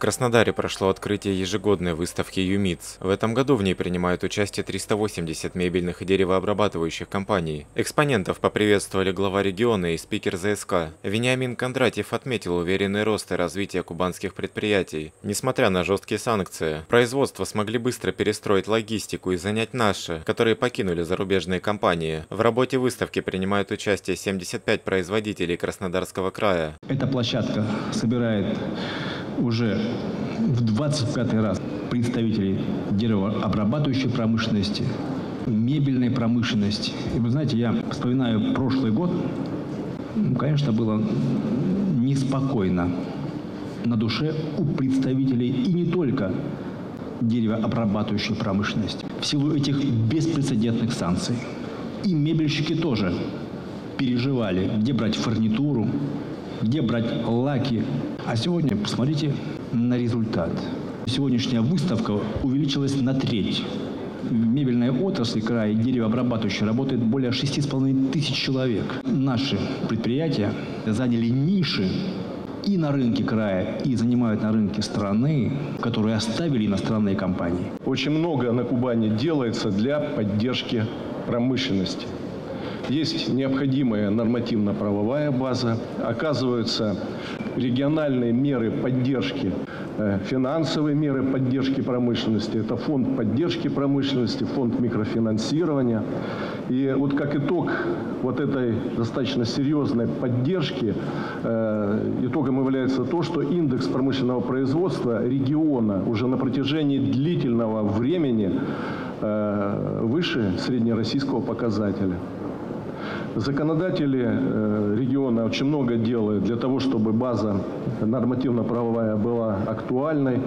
Краснодаре прошло открытие ежегодной выставки «Юмиц». В этом году в ней принимают участие 380 мебельных и деревообрабатывающих компаний. Экспонентов поприветствовали глава региона и спикер ЗСК. Вениамин Кондратьев отметил уверенный рост и развитие кубанских предприятий. Несмотря на жесткие санкции, производство смогли быстро перестроить логистику и занять наши, которые покинули зарубежные компании. В работе выставки принимают участие 75 производителей Краснодарского края. Эта площадка собирает уже в 25 раз представителей деревообрабатывающей промышленности, мебельной промышленности. И вы знаете, я вспоминаю прошлый год, ну, конечно, было неспокойно на душе у представителей и не только деревообрабатывающей промышленности. В силу этих беспрецедентных санкций. И мебельщики тоже переживали, где брать фурнитуру, где брать лаки. А сегодня посмотрите на результат. Сегодняшняя выставка увеличилась на треть. В мебельной отрасли края деревообрабатывающей работает более 6,5 тысяч человек. Наши предприятия заняли ниши и на рынке края, и занимают на рынке страны, которые оставили иностранные компании. Очень много на Кубани делается для поддержки промышленности. Есть необходимая нормативно-правовая база, оказываются региональные меры поддержки, э, финансовые меры поддержки промышленности. Это фонд поддержки промышленности, фонд микрофинансирования. И вот как итог вот этой достаточно серьезной поддержки, э, итогом является то, что индекс промышленного производства региона уже на протяжении длительного времени э, выше среднероссийского показателя. Законодатели э, региона очень много делают для того, чтобы база нормативно-правовая была актуальной.